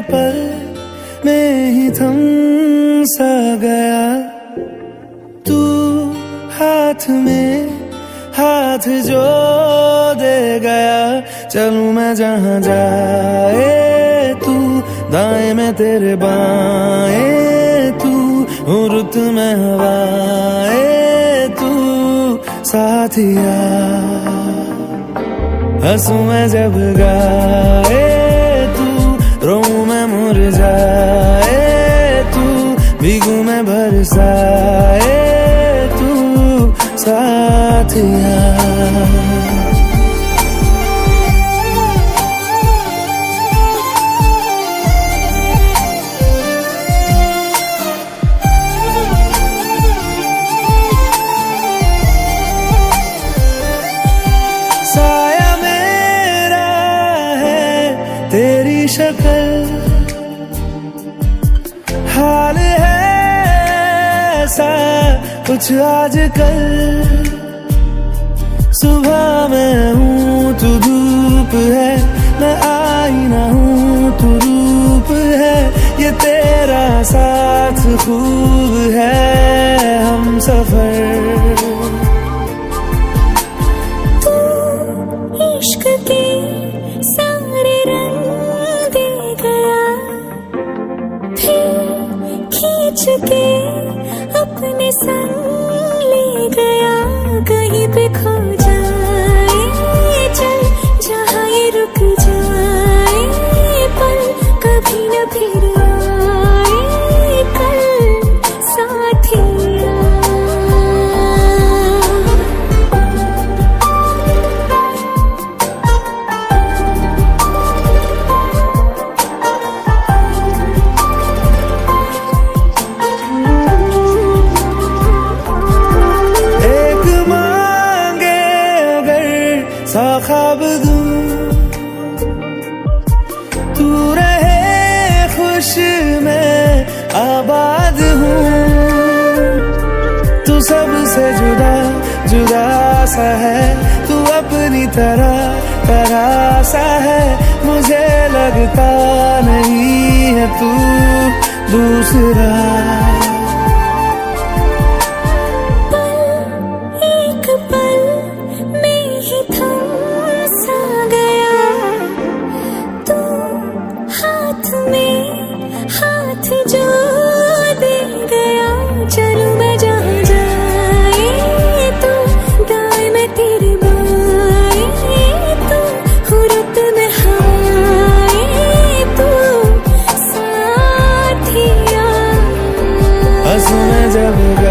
पल में ही थम सा गया। तू हाथ में हाथ जो दे गया। चलू मैं जहाँ जाए तू, दाएँ में तेरे बाएँ तू रुत में हवाए तू साथिया हंसू मैं जब गाए साथिया साया मेरा है तेरी शक्ल। हाल है ऐसा कुछ आजकल। साथ खूब है हम सफ़र। के सारे गया। खींच के अपने संग ले गया। कहीं पे खो ख्वाब दूँ। तू रहे खुश मैं आबाद हूँ। तू सबसे जुदा जुदा सा है। तू अपनी तरह तरह सा है। मुझे लगता नहीं है तू दूसरा। never